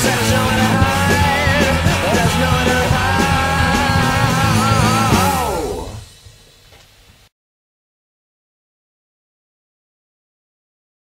satisfaction.